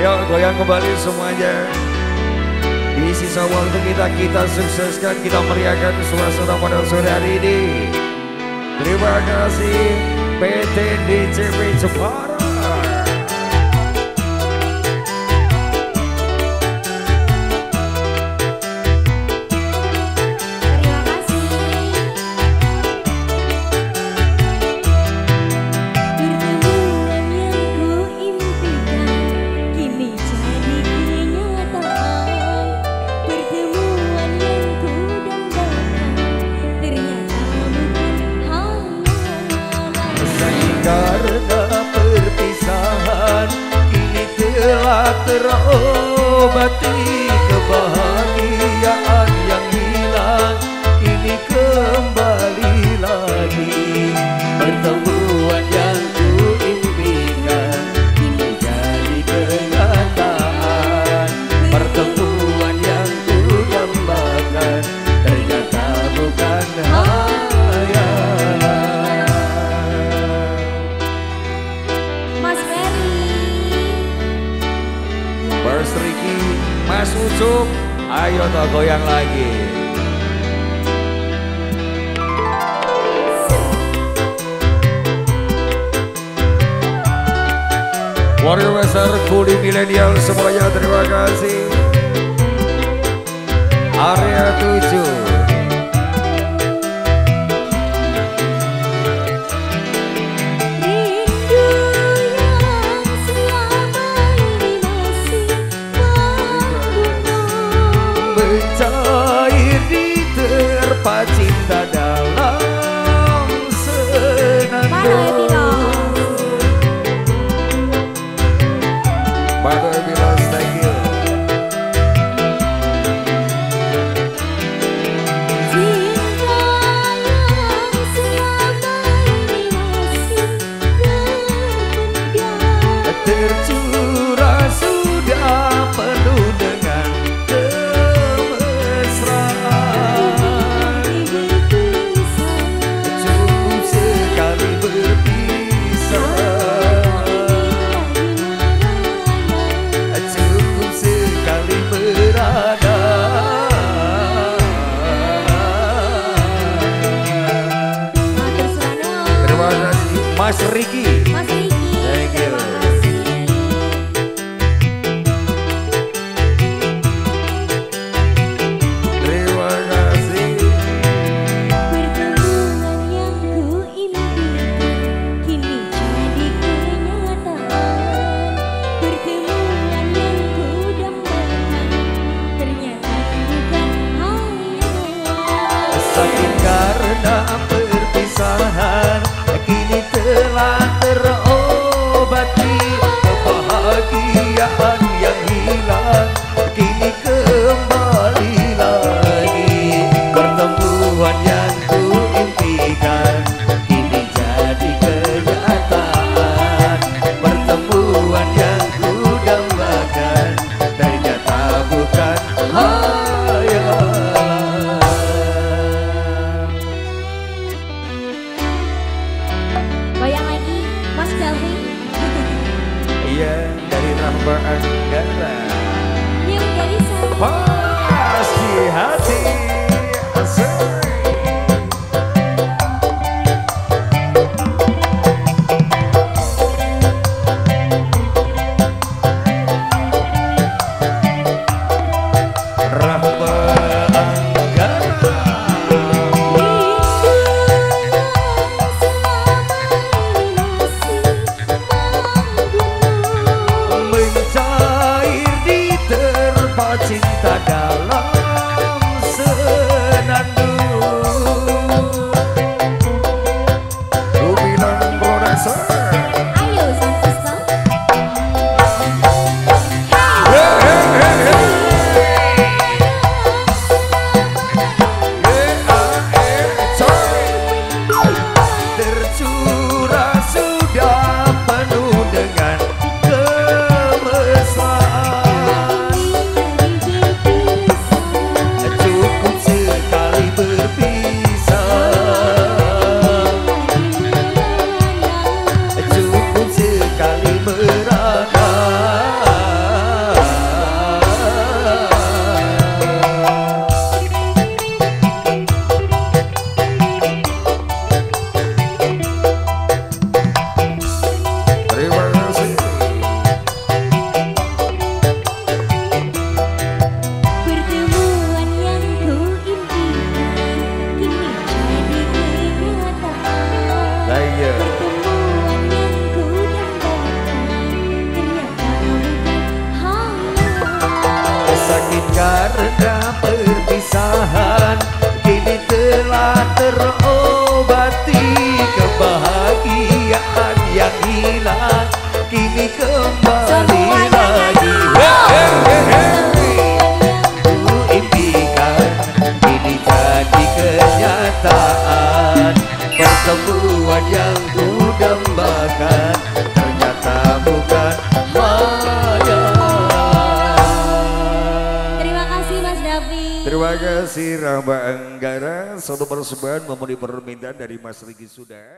Ayo goyang kembali semuanya. Di sisa waktu kita, kita sukseskan, kita meriahkan suasana pada sore hari ini. Terima kasih PT DCP Jepara. خاطر عقوبتي كبار ayo toh goyang lagi. Warrior besar kuli milenial semuanya terima kasih. Area 7 Mas Riki Mas Riki, Thank you. terima kasih. Terima kasih Pertemuan yang ku impikan kini jadi kenyataan. Pertemuan yang ku dambakan ternyata bukan hayalan. Sakit karena dari sir. Terima kasih Rama Anggara. Satu persembahan memenuhi permintaan dari Mas Riki Sudah.